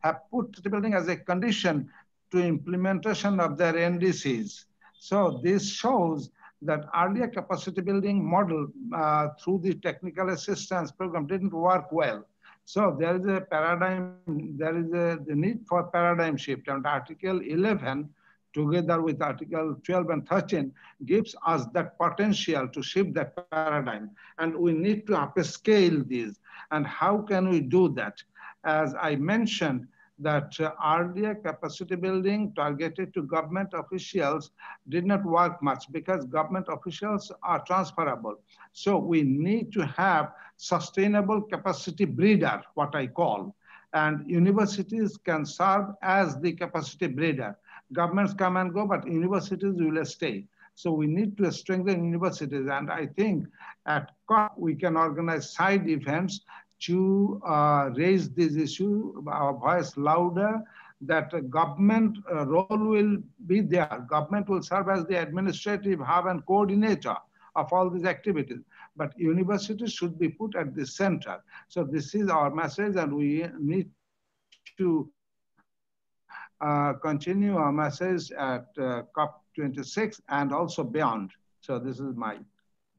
have put the building as a condition to implementation of their NDCs. So this shows that earlier capacity building model uh, through the technical assistance program didn't work well. So there is a paradigm, there is a, the need for paradigm shift and Article 11 together with Article 12 and 13 gives us that potential to shift that paradigm. And we need to upscale these. And how can we do that? As I mentioned, that uh, earlier capacity building targeted to government officials did not work much because government officials are transferable. So we need to have sustainable capacity breeder, what I call, and universities can serve as the capacity breeder. Governments come and go, but universities will stay. So we need to strengthen universities. And I think at COP, we can organize side events to uh, raise this issue, our voice louder, that government uh, role will be there. Government will serve as the administrative hub and coordinator of all these activities. But universities should be put at the center. So this is our message and we need to uh, continue our message at uh, COP26 and also beyond. So this is my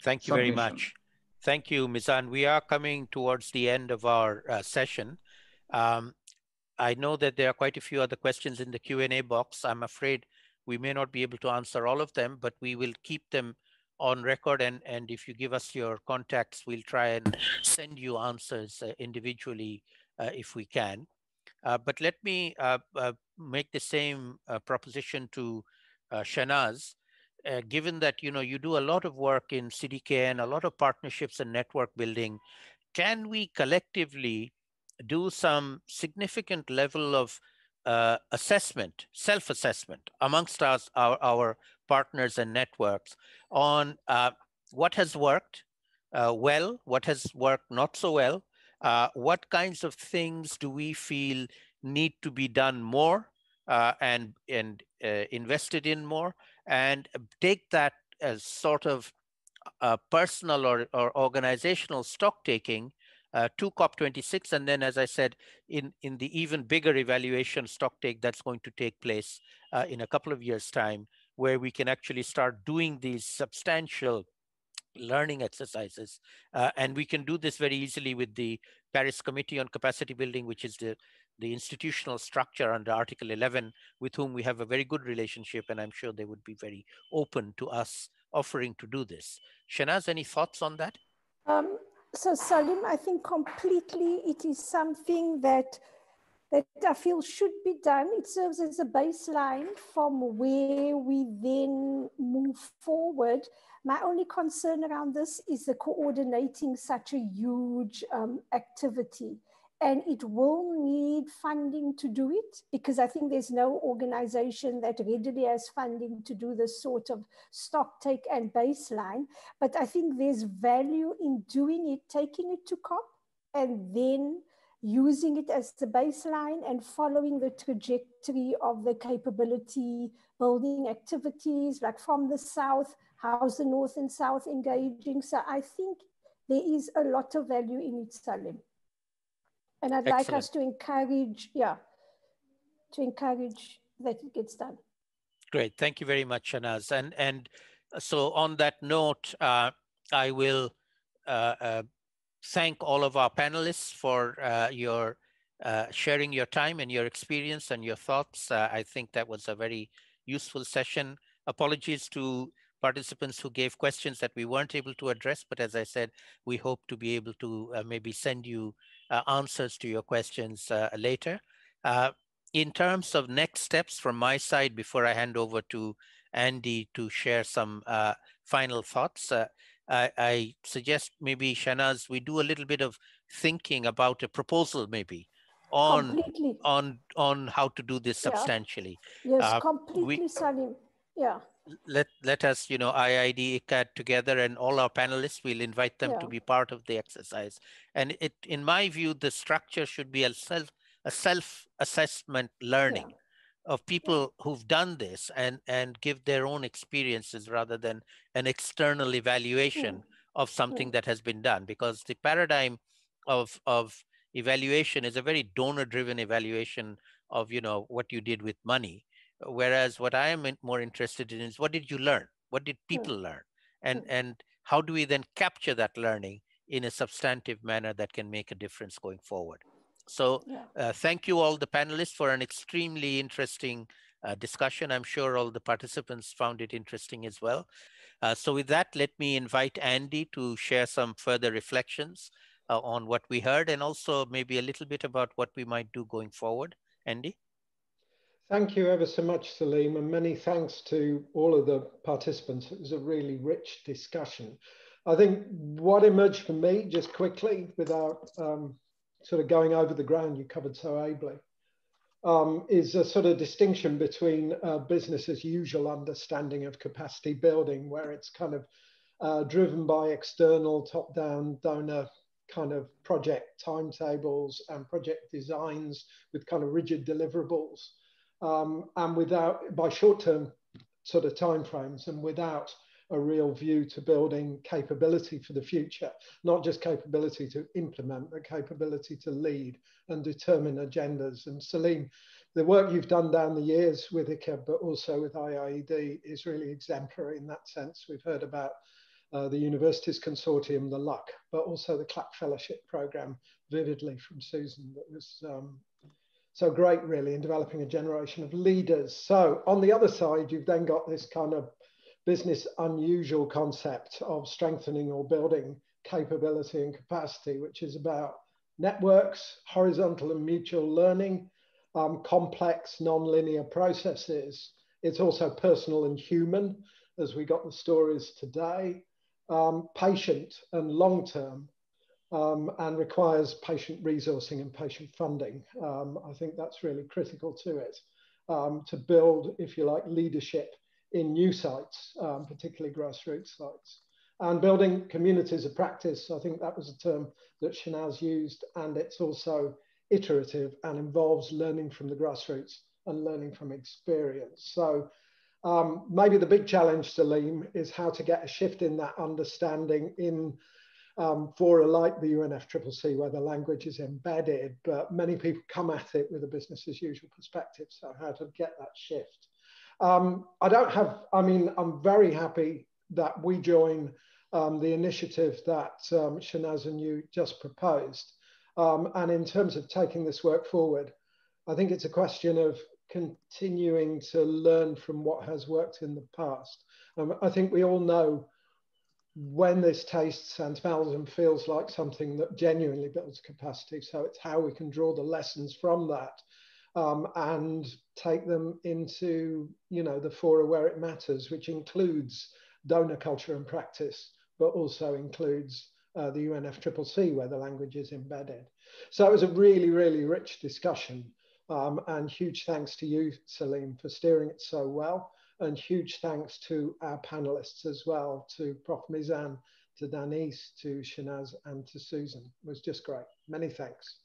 Thank you submission. very much. Thank you, Mizan. We are coming towards the end of our uh, session. Um, I know that there are quite a few other questions in the Q&A box. I'm afraid we may not be able to answer all of them, but we will keep them on record. And, and if you give us your contacts, we'll try and send you answers uh, individually uh, if we can. Uh, but let me uh, uh, make the same proposition to Shehnaaz given that you know you do a lot of work in CDKN, a lot of partnerships and network building, can we collectively do some significant level of uh, assessment, self-assessment amongst us, our, our partners and networks on uh, what has worked uh, well, what has worked not so well, uh, what kinds of things do we feel need to be done more uh, and, and invested in more, and take that as sort of personal or, or organizational stock taking uh, to COP26. And then, as I said, in, in the even bigger evaluation stock take that's going to take place uh, in a couple of years' time, where we can actually start doing these substantial learning exercises. Uh, and we can do this very easily with the Paris Committee on Capacity Building, which is the, the institutional structure under Article 11, with whom we have a very good relationship. And I'm sure they would be very open to us offering to do this. Shehnaaz, any thoughts on that? Um, so Saleem, I think completely it is something that that I feel should be done. It serves as a baseline from where we then move forward. My only concern around this is the coordinating such a huge um, activity. And it will need funding to do it because I think there's no organization that readily has funding to do this sort of stock take and baseline. But I think there's value in doing it, taking it to COP, and then using it as the baseline and following the trajectory of the capability building activities, like from the South, how's the North and South engaging? So I think there is a lot of value in it, Saleem. And I'd Excellent. like us to encourage, yeah, to encourage that it gets done. Great, thank you very much, Shehnaaz. And, and so on that note, uh, I will uh, uh, thank all of our panelists for uh, your uh, sharing your time and your experience and your thoughts. Uh, I think that was a very useful session. Apologies to participants who gave questions that we weren't able to address, but as I said, we hope to be able to uh, maybe send you uh, answers to your questions uh, later. in terms of next steps from my side, before I hand over to Andy to share some final thoughts, I, I suggest maybe Shehnaaz, we do a little bit of thinking about a proposal maybe on completely. on on how to do this substantially. Yeah. Yes, uh, completely, we, Saleem. Yeah. Let let us, you know, IIED ICCCAD together and all our panelists, we'll invite them yeah. to be part of the exercise. And it, in my view, the structure should be a self a self-assessment learning. Yeah of people who've done this and and give their own experiences rather than an external evaluation mm. of something mm. that has been done because the paradigm of of evaluation is a very donor driven evaluation of you know what you did with money whereas what i am more interested in is what did you learn what did people mm. learn and and how do we then capture that learning in a substantive manner that can make a difference going forward so yeah. uh, thank you all the panelists for an extremely interesting uh, discussion. I'm sure all the participants found it interesting as well. Uh, so with that, let me invite Andy to share some further reflections uh, on what we heard and also maybe a little bit about what we might do going forward. Andy? Thank you ever so much, Saleem, and many thanks to all of the participants. It was a really rich discussion. I think what emerged for me, just quickly, without um, sort of going over the ground you covered so ably, um, is a sort of distinction between uh, business as usual understanding of capacity building, where it's kind of uh, driven by external top-down donor kind of project timetables and project designs with kind of rigid deliverables, um, and without by short-term sort of timeframes and without a real view to building capability for the future, not just capability to implement, but capability to lead and determine agendas. And Saleem, the work you've done down the years with ICCCAD, but also with IIED is really exemplary in that sense. We've heard about uh, the Universities Consortium, the LUC, but also the CLACC Fellowship Program vividly from Susan that was um, so great really in developing a generation of leaders. So on the other side, you've then got this kind of business unusual concept of strengthening or building capability and capacity, which is about networks, horizontal and mutual learning, um, complex nonlinear processes. It's also personal and human, as we got the stories today, um, patient and long term, um, and requires patient resourcing and patient funding. Um, I think that's really critical to it um, to build, if you like, leadership in new sites, um, particularly grassroots sites. And building communities of practice, I think that was a term that Shehnaaz used, and it's also iterative and involves learning from the grassroots and learning from experience. So um, maybe the big challenge, Saleem, is how to get a shift in that understanding in um, fora like the UNFCCC, where the language is embedded, but many people come at it with a business as usual perspective. So how to get that shift. Um, I don't have, I mean, I'm very happy that we join um, the initiative that um, Shehnaaz and you just proposed. Um, and in terms of taking this work forward, I think it's a question of continuing to learn from what has worked in the past. Um, I think we all know when this tastes and smells and feels like something that genuinely builds capacity. So it's how we can draw the lessons from that um, and take them into, you know, the fora where it matters, which includes donor culture and practice, but also includes uh, the UNFCCC where the language is embedded. So it was a really, really rich discussion. Um, and huge thanks to you, Saleem, for steering it so well. And huge thanks to our panelists as well, to Prof. Mizan, to Danise, to Shehnaaz, and to Susan. It was just great. Many thanks.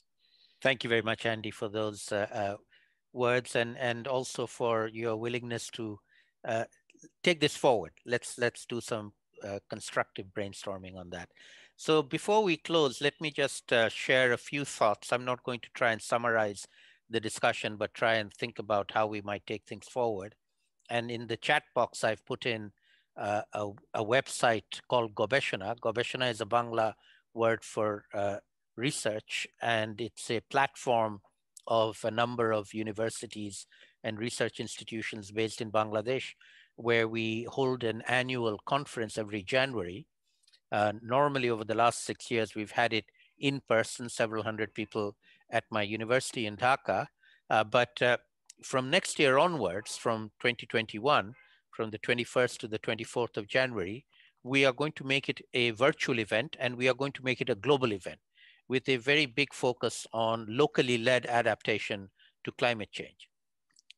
Thank you very much, Andy, for those uh, uh, words and, and also for your willingness to uh, take this forward. Let's, let's do some constructive brainstorming on that. So before we close, let me just share a few thoughts. I'm not going to try and summarize the discussion, but try and think about how we might take things forward. And in the chat box, I've put in uh, a, a, website called Gobeshona. Gobeshona is a Bangla word for uh, research, and it's a platform of a number of universities and research institutions based in Bangladesh, where we hold an annual conference every January. Uh, normally, over the last six years, we've had it in person, several hundred people at my university in Dhaka. Uh, but uh, from next year onwards, from 2021, from the 21st to the 24th of January, we are going to make it a virtual event and we are going to make it a global event with a very big focus on locally led adaptation to climate change.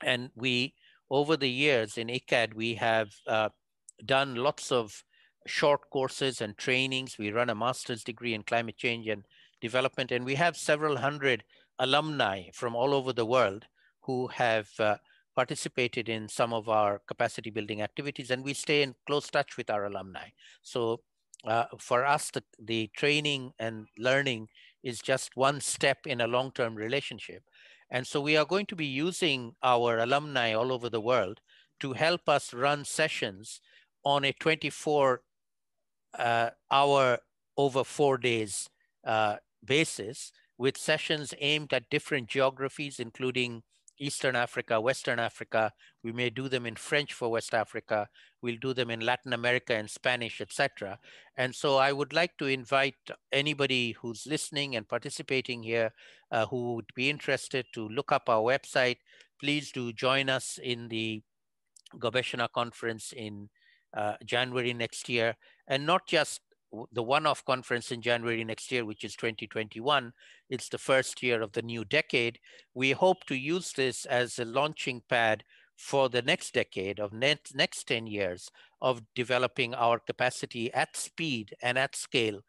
And we, over the years in ICCCAD, we have uh, done lots of short courses and trainings. We run a master's degree in climate change and development. And we have several hundred alumni from all over the world who have uh, participated in some of our capacity building activities and we stay in close touch with our alumni. So uh, for us, the, the training and learning is just one step in a long-term relationship. And so we are going to be using our alumni all over the world to help us run sessions on a 24 uh, hour over four days uh, basis with sessions aimed at different geographies, including Eastern Africa, Western Africa. We may do them in French for West Africa. We'll do them in Latin America and Spanish, etc. And so I would like to invite anybody who's listening and participating here uh, who would be interested to look up our website. Please do join us in the Gobeshona conference in uh, January next year. And not just the one-off conference in January next year, which is 2021. It's the first year of the new decade. We hope to use this as a launching pad for the next decade of next, next 10 years of developing our capacity at speed and at scale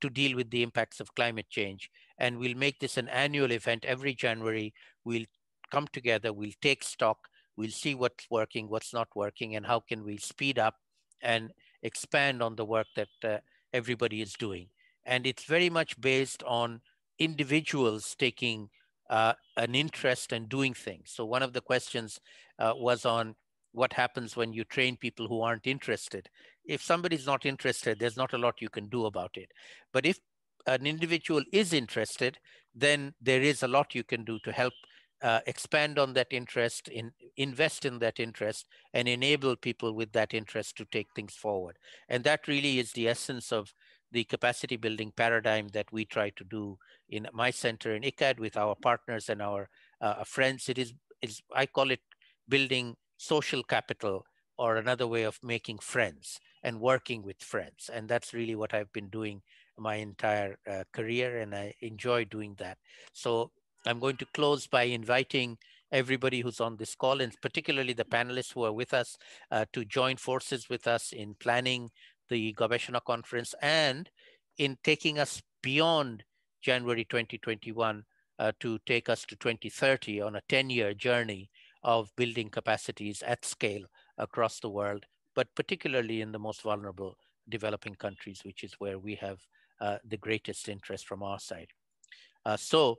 to deal with the impacts of climate change. And we'll make this an annual event every January. We'll come together, we'll take stock, we'll see what's working, what's not working, and how can we speed up and expand on the work that uh, everybody is doing. And it's very much based on individuals taking uh, an interest and doing things. So one of the questions uh, was on what happens when you train people who aren't interested. If somebody's not interested, there's not a lot you can do about it. But if an individual is interested, then there is a lot you can do to help uh, expand on that interest, in, invest in that interest, and enable people with that interest to take things forward. And that really is the essence of the capacity building paradigm that we try to do in my center in ICCCAD with our partners and our uh, friends. It is, is, I call it building social capital or another way of making friends and working with friends. And that's really what I've been doing my entire uh, career and I enjoy doing that. So I'm going to close by inviting everybody who's on this call, and particularly the panelists who are with us, uh, to join forces with us in planning the Gobeshona conference and in taking us beyond January 2021 uh, to take us to 2030 on a 10-year journey of building capacities at scale across the world, but particularly in the most vulnerable developing countries, which is where we have uh, the greatest interest from our side. Uh, so